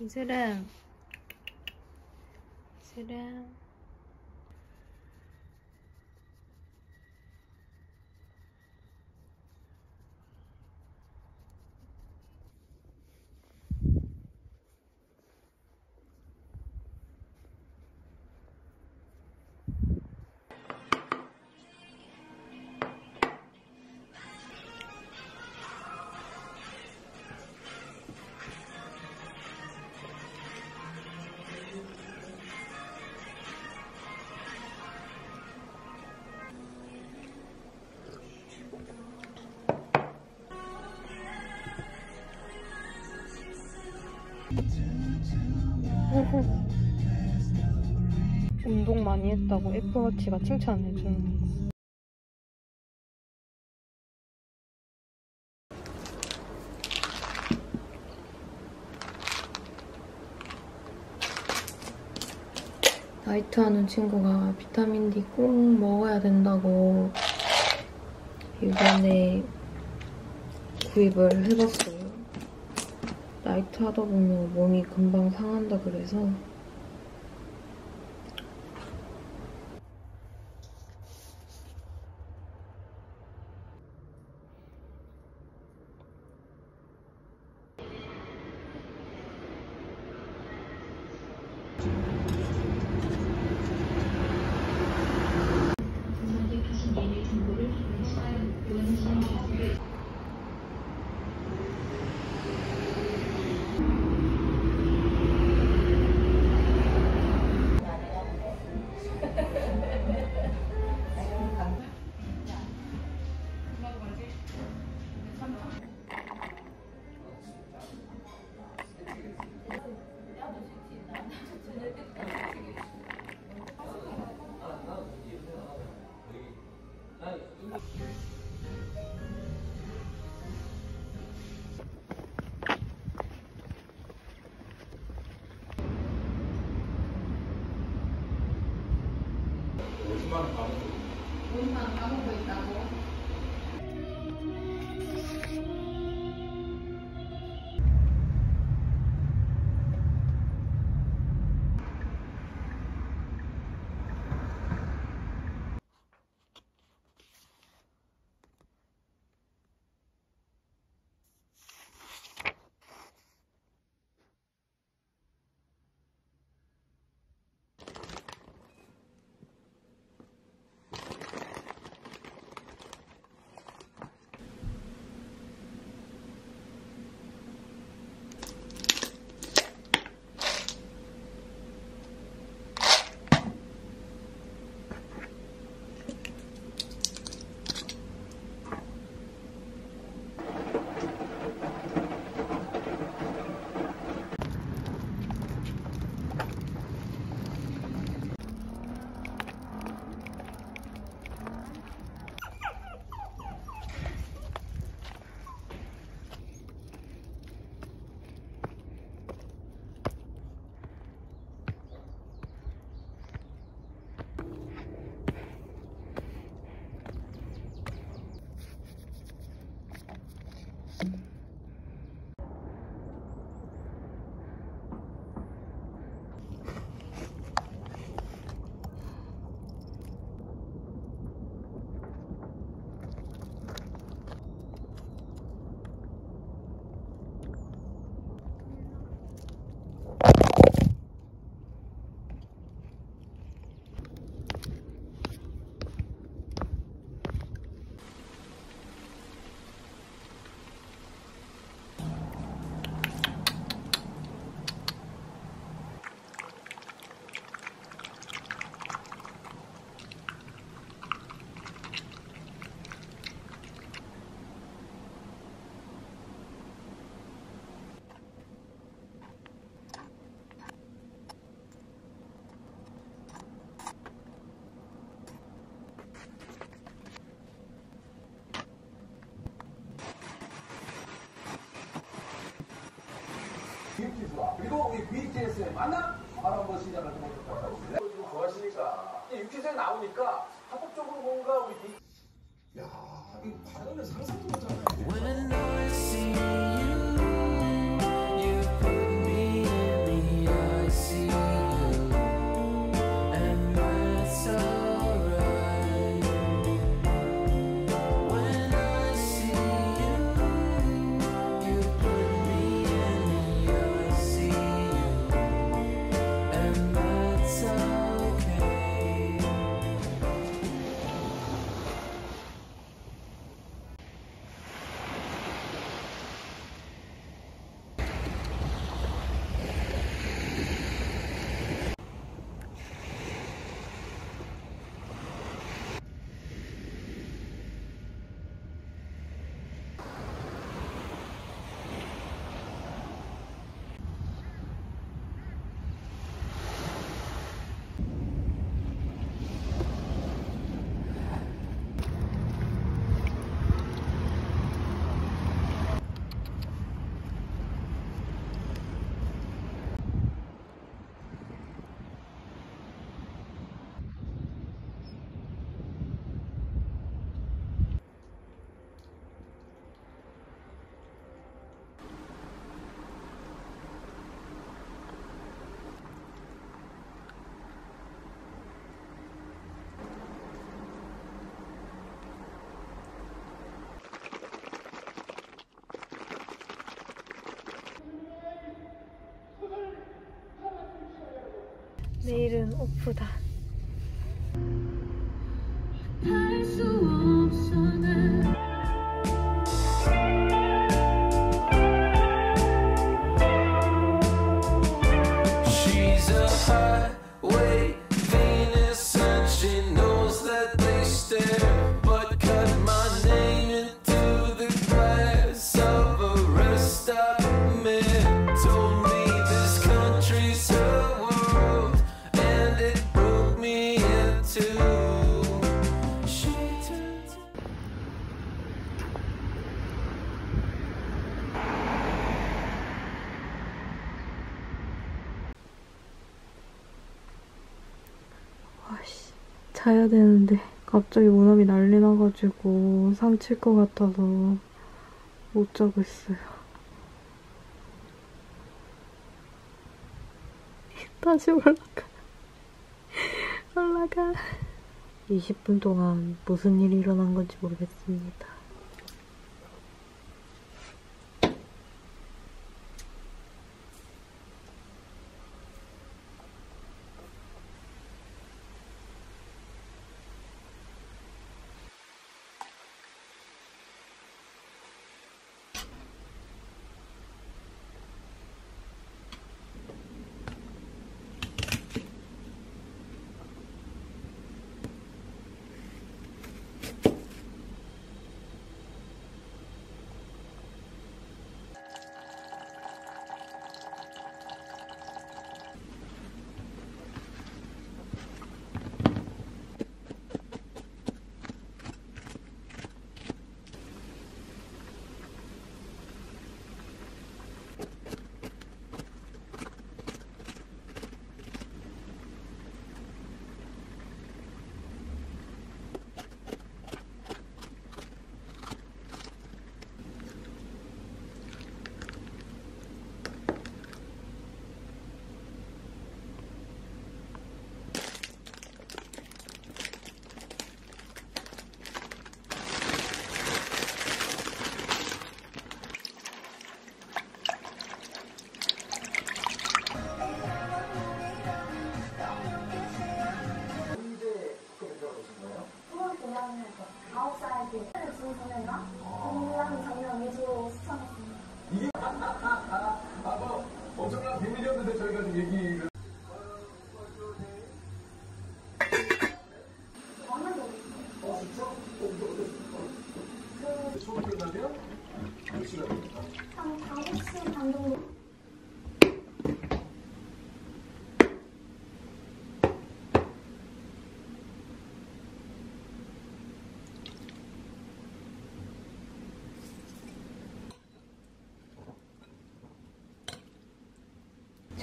이슬음 운동 많이 했다고 애플워치가 칭찬 해주는 거. 다이트 하는 친구가 비타민 D 꼭 먹어야 된다고 이번에 구입을 해봤어요. 나이트 하다 보면 몸이 금방 상한다 그래서 뷰티스와 BTS의 만남 바로 한번 시작을 해보도록 하겠습니다. 지금 좋아하시니까 유키즈에 나오니까 내일은 오프다. 자야 되는데 갑자기 문업이 난리 나가지고 상칠 것 같아서 못 자고 있어요. 다시 올라가. 올라가. 20분 동안 무슨 일이 일어난 건지 모르겠습니다.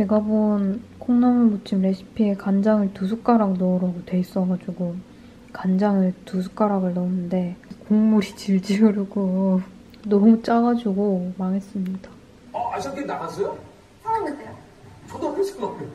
제가 본 콩나물 무침 레시피에 간장을 두 숟가락 넣으라고 돼 있어가지고 간장을 두 숟가락을 넣었는데 국물이 질질 흐르고 너무 짜가지고 망했습니다. 어, 아시안게임 나갔어요? 상황이 어때요? 초등학교 생 나왔는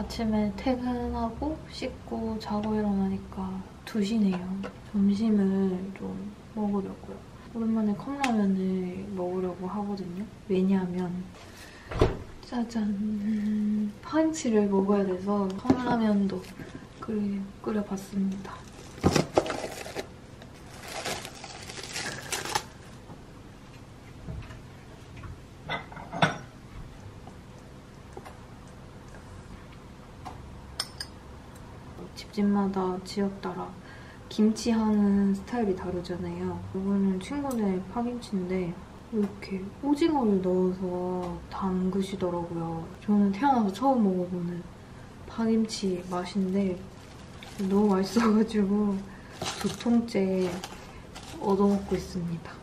아침에 퇴근하고 씻고 자고 일어나니까 2시네요. 점심을 좀 먹으려고요. 오랜만에 컵라면을 먹으려고 하거든요. 왜냐하면 짜잔 파김치를 먹어야 돼서 컵라면도 끓여, 끓여봤습니다. 집집마다 지역 따라 김치 하는 스타일이 다르잖아요. 이거는 친구네 파김치인데 이렇게 오징어를 넣어서 담그시더라고요. 저는 태어나서 처음 먹어보는 파김치 맛인데 너무 맛있어가지고 두 통째 얻어먹고 있습니다.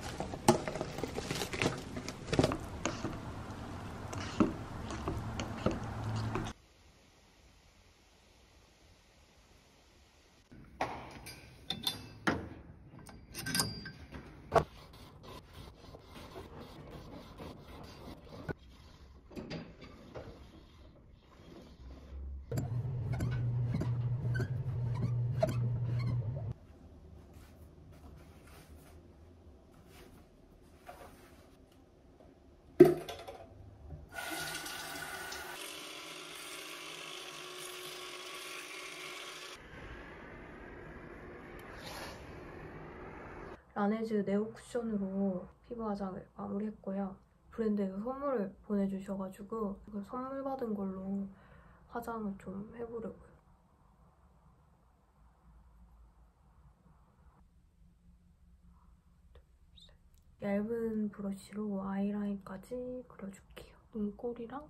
라네즈 네오 쿠션으로 피부 화장을 마무리했고요. 브랜드에서 선물을 보내주셔가지고 그 선물 받은 걸로 화장을 좀 해보려고요. 얇은 브러쉬로 아이라인까지 그려줄게요. 눈꼬리랑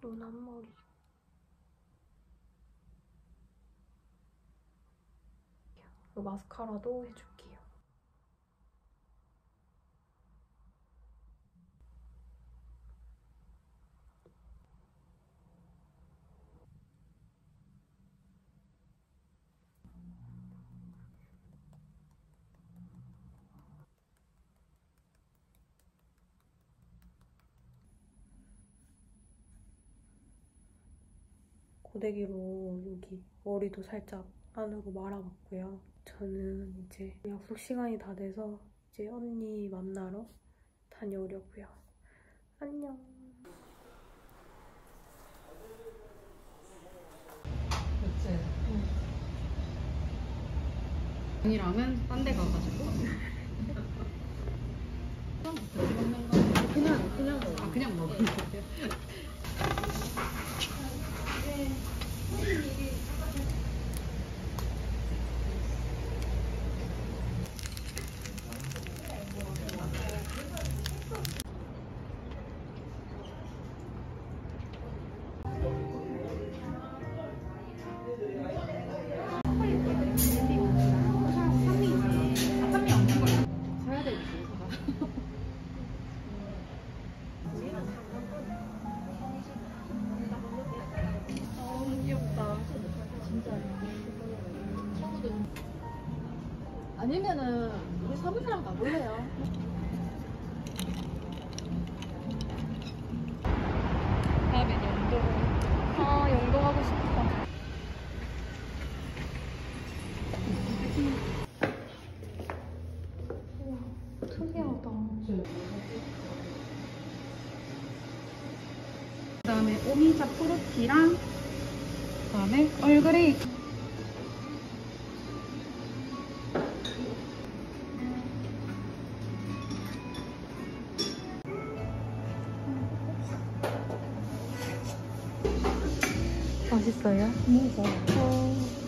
눈 앞머리. 그리고 마스카라도 해줄게요. 고데기로 여기 머리도 살짝 안으로 말아봤고요. 저는 이제 약속 시간이 다 돼서 이제 언니 만나러 다녀오려고요. 안녕. 언니랑은 딴 데 가가지고 그냥 그냥 먹어. 아 그냥 먹어. 오미자 프루티랑 그다음에 얼그레이. 맛있어요? 먹어.